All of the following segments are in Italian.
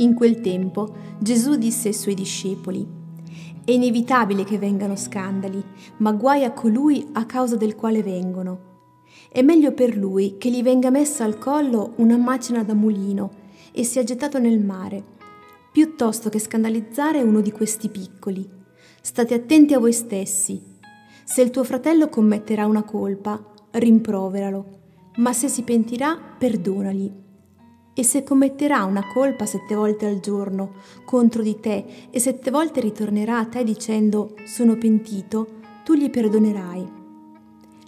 In quel tempo Gesù disse ai suoi discepoli, È inevitabile che vengano scandali, ma guai a colui a causa del quale vengono. È meglio per lui che gli venga messa al collo una macina da mulino e sia gettato nel mare, piuttosto che scandalizzare uno di questi piccoli. State attenti a voi stessi. Se il tuo fratello commetterà una colpa, rimproveralo, ma se si pentirà, perdonagli. E se commetterà una colpa sette volte al giorno contro di te e sette volte ritornerà a te dicendo sono pentito, tu gli perdonerai.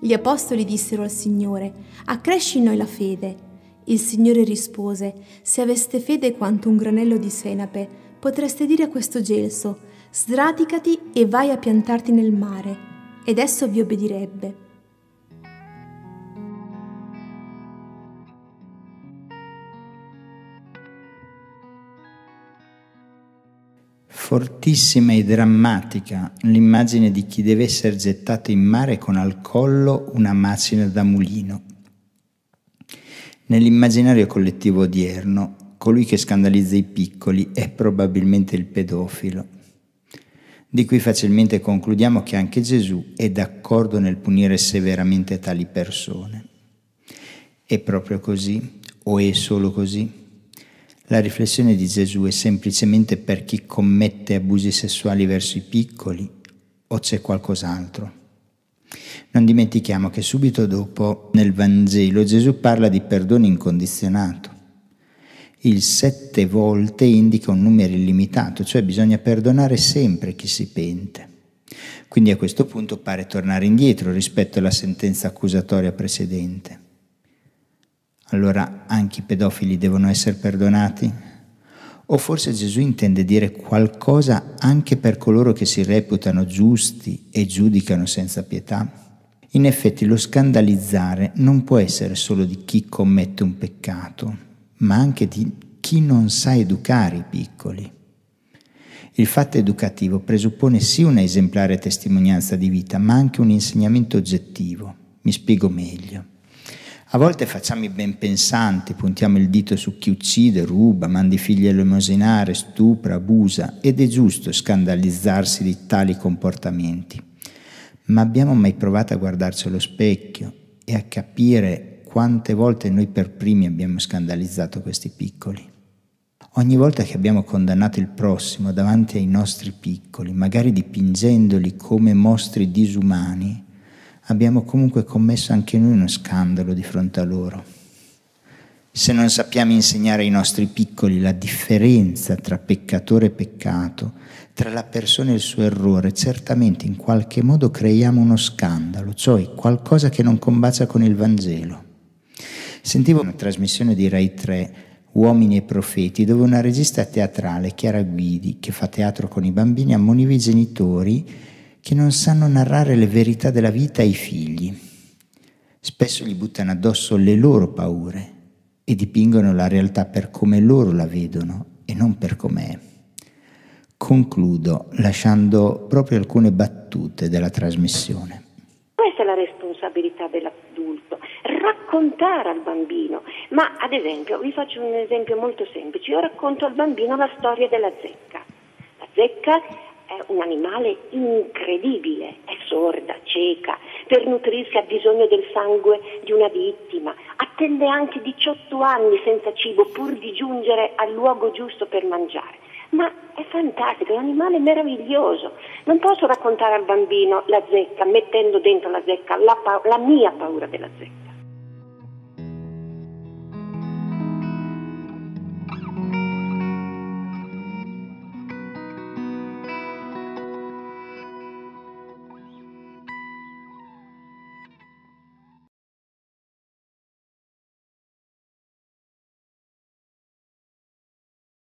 Gli apostoli dissero al Signore, accresci in noi la fede. Il Signore rispose, se aveste fede quanto un granello di senape, potreste dire a questo gelso, sradicati e vai a piantarti nel mare, ed esso vi obbedirebbe. Fortissima e drammatica l'immagine di chi deve essere gettato in mare con al collo una macina da mulino. Nell'immaginario collettivo odierno, colui che scandalizza i piccoli è probabilmente il pedofilo, di cui facilmente concludiamo che anche Gesù è d'accordo nel punire severamente tali persone. È proprio così o è solo così? La riflessione di Gesù è semplicemente per chi commette abusi sessuali verso i piccoli o c'è qualcos'altro? Non dimentichiamo che subito dopo nel Vangelo Gesù parla di perdono incondizionato. Il sette volte indica un numero illimitato, cioè bisogna perdonare sempre chi si pente. Quindi a questo punto pare tornare indietro rispetto alla sentenza accusatoria precedente allora anche i pedofili devono essere perdonati? O forse Gesù intende dire qualcosa anche per coloro che si reputano giusti e giudicano senza pietà? In effetti lo scandalizzare non può essere solo di chi commette un peccato, ma anche di chi non sa educare i piccoli. Il fatto educativo presuppone sì una esemplare testimonianza di vita, ma anche un insegnamento oggettivo. Mi spiego meglio. A volte facciamo i ben pensanti, puntiamo il dito su chi uccide, ruba, manda i figli a elemosinare, stupra, abusa ed è giusto scandalizzarsi di tali comportamenti. Ma abbiamo mai provato a guardarci allo specchio e a capire quante volte noi per primi abbiamo scandalizzato questi piccoli? Ogni volta che abbiamo condannato il prossimo davanti ai nostri piccoli, magari dipingendoli come mostri disumani, abbiamo comunque commesso anche noi uno scandalo di fronte a loro. Se non sappiamo insegnare ai nostri piccoli la differenza tra peccatore e peccato, tra la persona e il suo errore, certamente in qualche modo creiamo uno scandalo, cioè qualcosa che non combacia con il Vangelo. Sentivo una trasmissione di Rai 3, Uomini e Profeti, dove una regista teatrale, Chiara Guidi, che fa teatro con i bambini, ammoniva i genitori che non sanno narrare le verità della vita ai figli. Spesso gli buttano addosso le loro paure e dipingono la realtà per come loro la vedono e non per com'è. Concludo lasciando proprio alcune battute della trasmissione. Questa è la responsabilità dell'adulto, raccontare al bambino. Ma ad esempio, vi faccio un esempio molto semplice, io racconto al bambino la storia della zecca. La zecca un animale incredibile, è sorda, cieca, per nutrirsi ha bisogno del sangue di una vittima, attende anche 18 anni senza cibo pur di giungere al luogo giusto per mangiare. Ma è fantastico, è un animale meraviglioso. Non posso raccontare al bambino la zecca mettendo dentro la zecca la, pa- la mia paura della zecca.